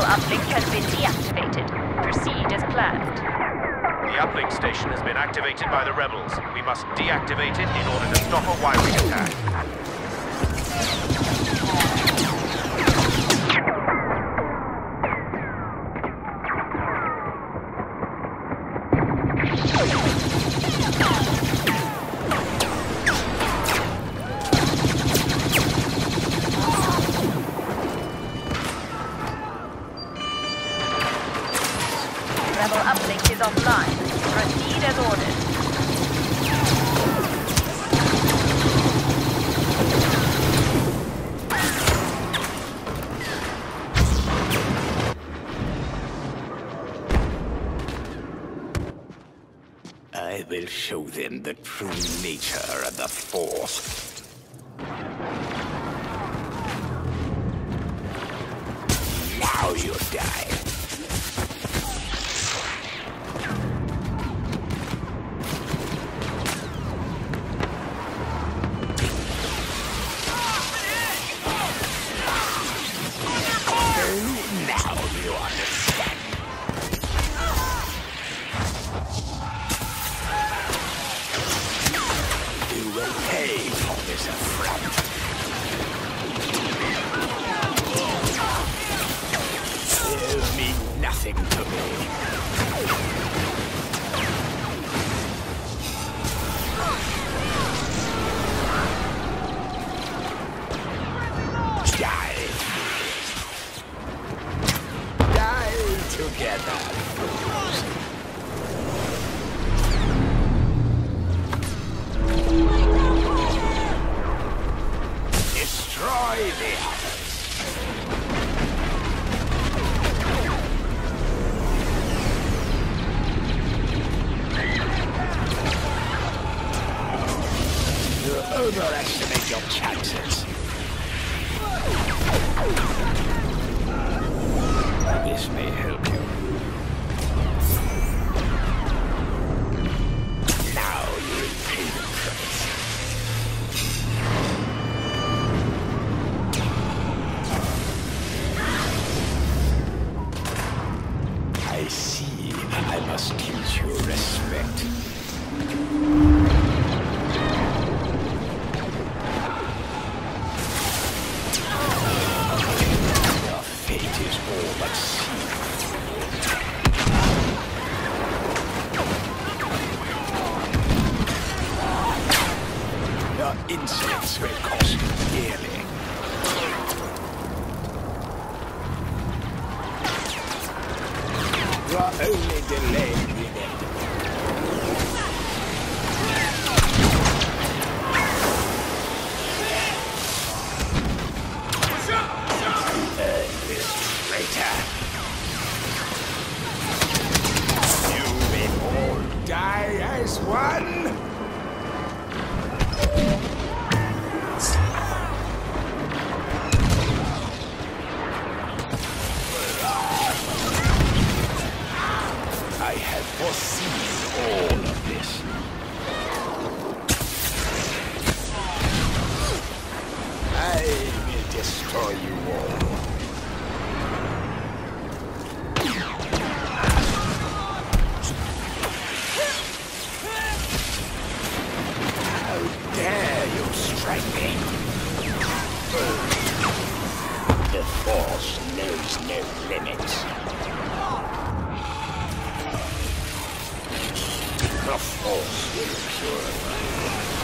Mobile uplink has been deactivated. Proceed as planned. The uplink station has been activated by the rebels. We must deactivate it in order to stop a Y-wing attack. show them the true nature of the Force. Now you die. together. destroy the Get purifying.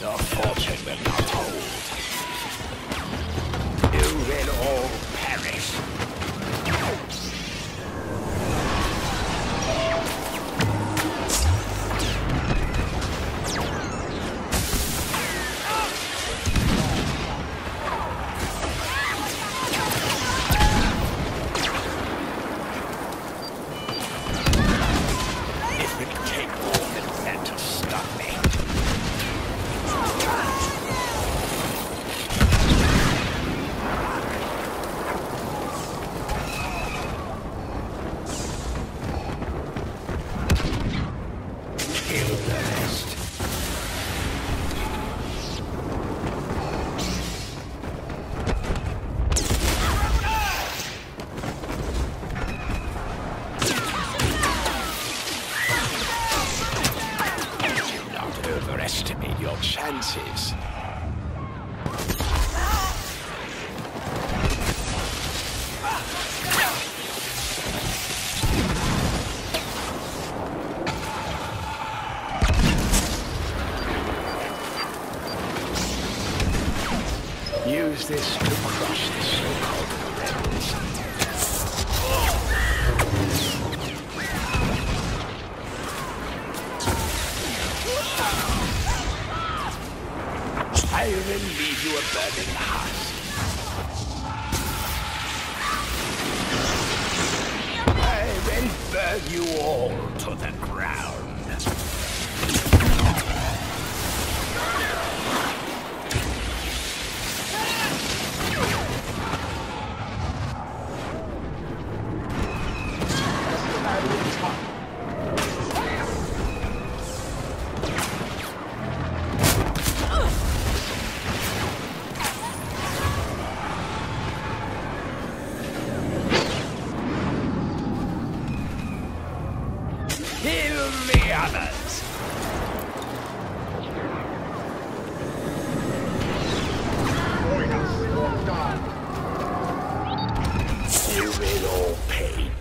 Your fortune will not hold. You will all perish. exist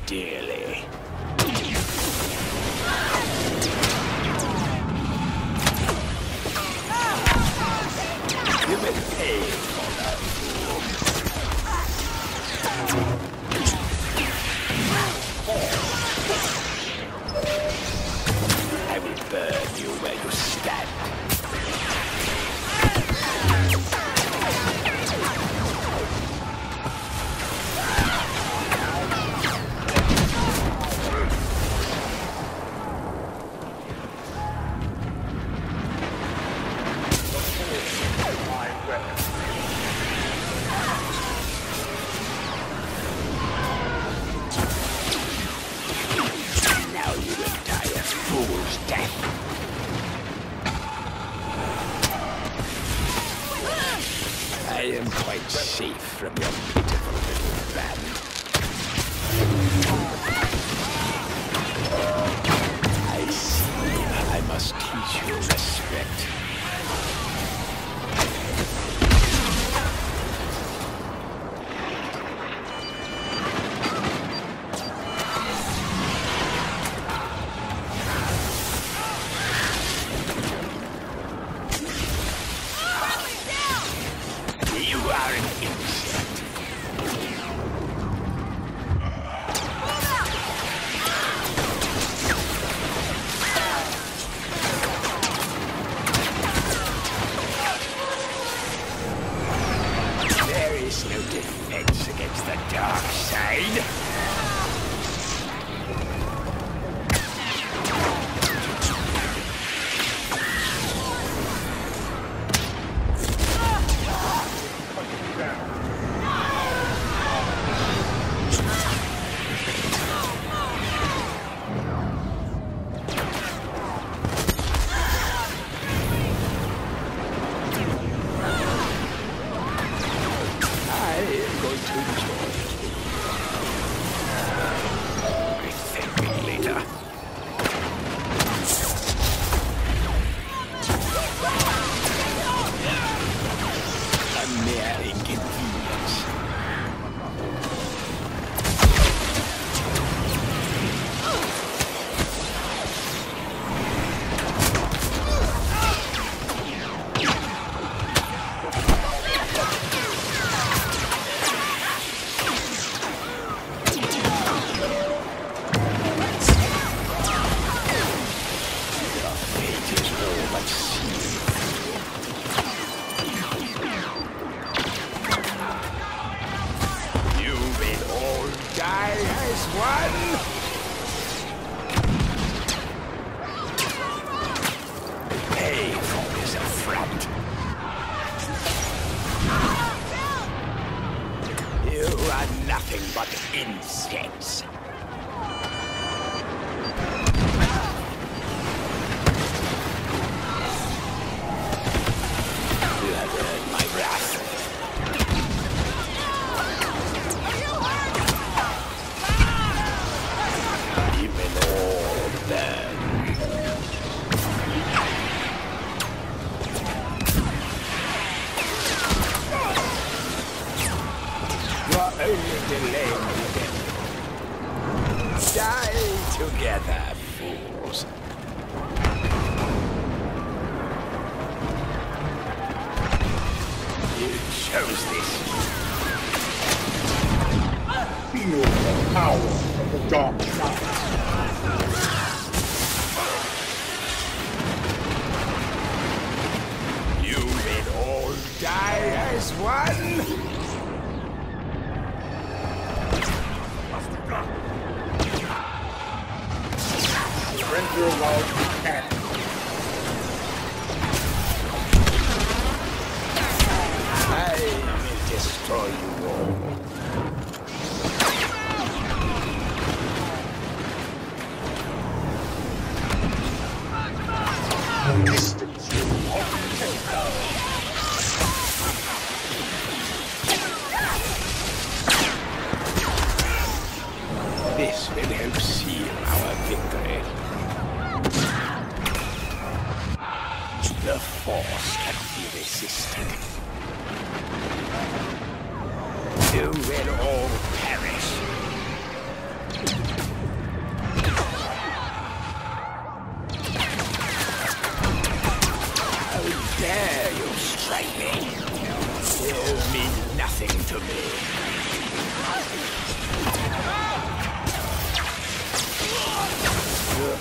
dearly. You may pay 大丈。one. Die as one!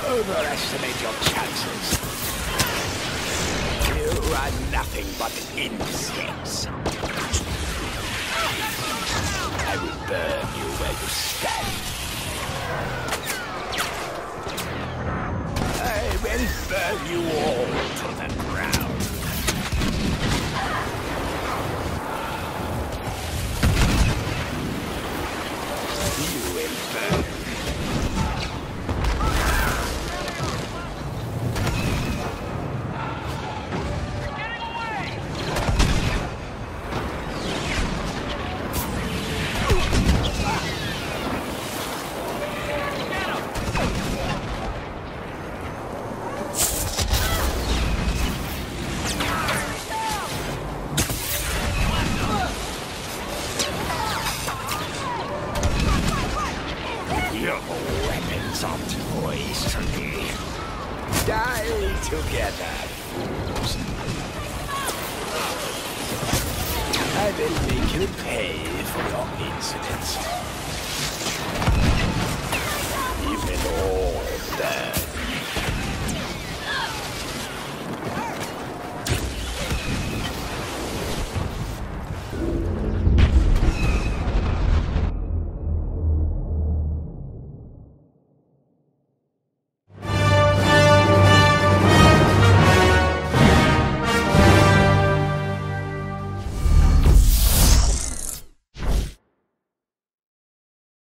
Overestimate your chances. You are nothing but insects. I will burn you where you stand. I will burn you all to the I will make you pay for your insolence. Even all burn.